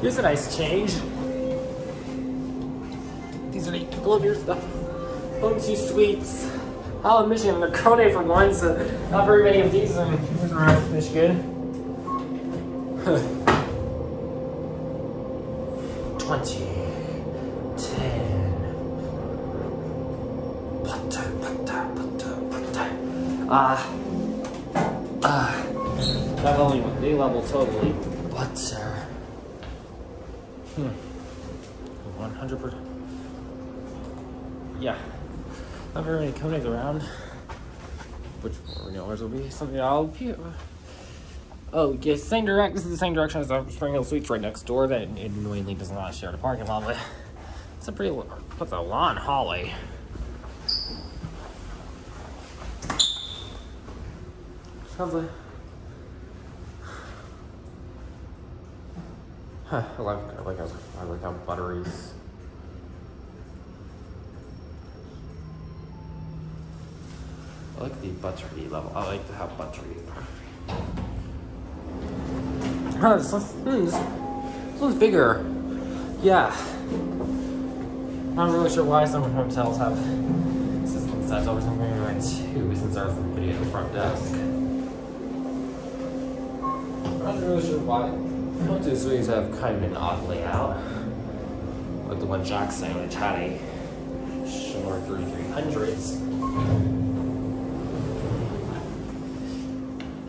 Here's a nice change. These are the people of your stuff. To Suites. Holland, Michigan. The Kone for ones. Uh, not very many of these in Michigan. 20, 10, butter, butter, butter, butter. Ah, ah, not only one, A level totally, butter. Hmm, 100%. Yeah, not very many Kones around, which renewals will be something I'll be. Oh, yes, same direct. This is the same direction as the Spring Hill Suites right next door. That annoyingly does not share the parking lot, but it's a pretty. What's a lawn holly? Sounds like. I like I like how I like how butteries. I like the buttery level. I like how buttery. Huh, this one's, hmm, this, this one's bigger. Yeah. Not really sure why some hotels have assistant size over something like two since there's a video at the front desk. Not really sure why. Of these have kind of an odd layout. Like the one Jack saying, which had a Schindler 3300s.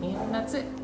And that's it.